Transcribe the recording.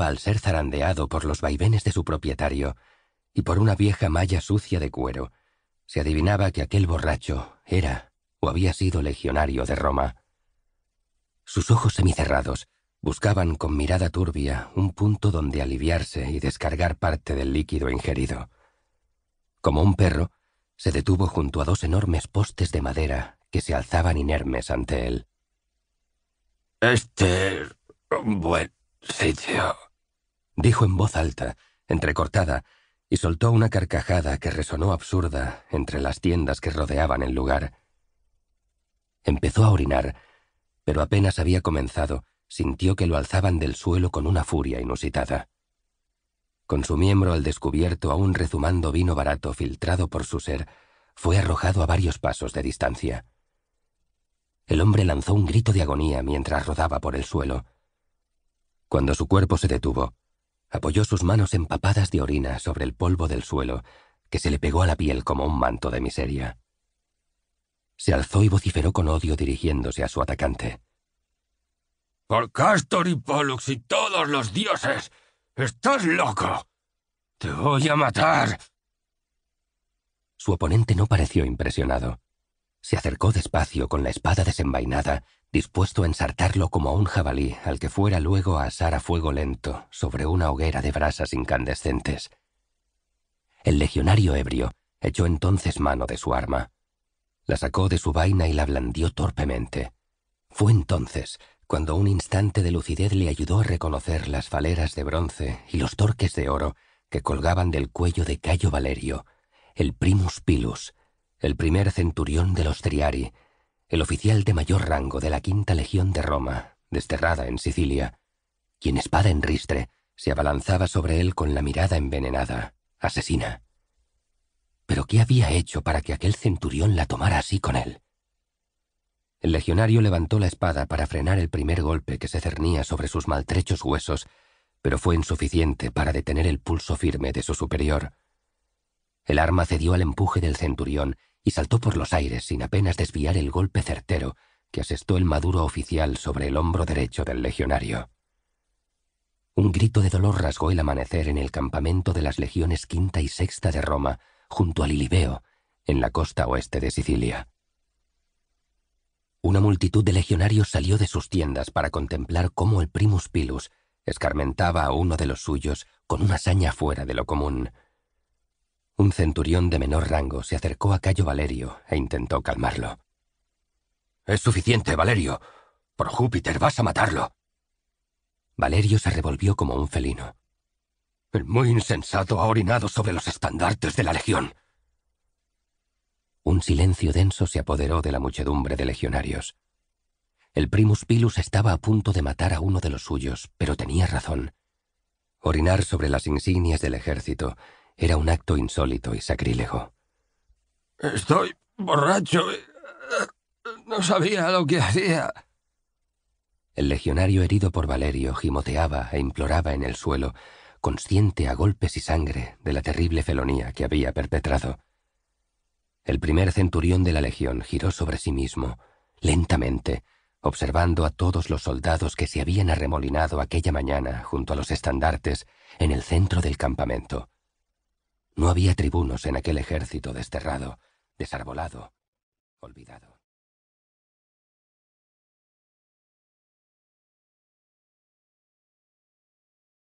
al ser zarandeado por los vaivenes de su propietario y por una vieja malla sucia de cuero, se adivinaba que aquel borracho era o había sido legionario de Roma. Sus ojos semicerrados buscaban con mirada turbia un punto donde aliviarse y descargar parte del líquido ingerido. Como un perro, se detuvo junto a dos enormes postes de madera que se alzaban inermes ante él. Este es un buen sitio, dijo en voz alta, entrecortada, y soltó una carcajada que resonó absurda entre las tiendas que rodeaban el lugar. Empezó a orinar, pero apenas había comenzado, sintió que lo alzaban del suelo con una furia inusitada. Con su miembro al descubierto aún rezumando vino barato filtrado por su ser, fue arrojado a varios pasos de distancia. El hombre lanzó un grito de agonía mientras rodaba por el suelo. Cuando su cuerpo se detuvo, apoyó sus manos empapadas de orina sobre el polvo del suelo, que se le pegó a la piel como un manto de miseria. Se alzó y vociferó con odio dirigiéndose a su atacante. Por Castor y Pollux y todos los dioses. Estás loco. Te voy a matar. Su oponente no pareció impresionado. Se acercó despacio con la espada desenvainada, dispuesto a ensartarlo como a un jabalí al que fuera luego a asar a fuego lento sobre una hoguera de brasas incandescentes. El legionario ebrio echó entonces mano de su arma. La sacó de su vaina y la blandió torpemente. Fue entonces cuando un instante de lucidez le ayudó a reconocer las faleras de bronce y los torques de oro que colgaban del cuello de Cayo Valerio, el primus pilus, el primer centurión de los Triari, el oficial de mayor rango de la quinta legión de Roma, desterrada en Sicilia, quien espada en ristre se abalanzaba sobre él con la mirada envenenada, asesina. Pero ¿qué había hecho para que aquel centurión la tomara así con él? El legionario levantó la espada para frenar el primer golpe que se cernía sobre sus maltrechos huesos, pero fue insuficiente para detener el pulso firme de su superior. El arma cedió al empuje del centurión y saltó por los aires sin apenas desviar el golpe certero que asestó el maduro oficial sobre el hombro derecho del legionario. Un grito de dolor rasgó el amanecer en el campamento de las legiones quinta y sexta de Roma, junto al Ilibeo, en la costa oeste de Sicilia. Una multitud de legionarios salió de sus tiendas para contemplar cómo el primus pilus escarmentaba a uno de los suyos con una saña fuera de lo común. Un centurión de menor rango se acercó a Cayo Valerio e intentó calmarlo. Es suficiente, Valerio. Por Júpiter, vas a matarlo. Valerio se revolvió como un felino. El muy insensato ha orinado sobre los estandartes de la Legión. Un silencio denso se apoderó de la muchedumbre de legionarios. El primus pilus estaba a punto de matar a uno de los suyos, pero tenía razón. Orinar sobre las insignias del ejército era un acto insólito y sacrílego. Estoy borracho. No sabía lo que hacía. El legionario herido por Valerio gimoteaba e imploraba en el suelo, consciente a golpes y sangre de la terrible felonía que había perpetrado. El primer centurión de la legión giró sobre sí mismo, lentamente, observando a todos los soldados que se habían arremolinado aquella mañana junto a los estandartes en el centro del campamento. No había tribunos en aquel ejército desterrado, desarbolado, olvidado.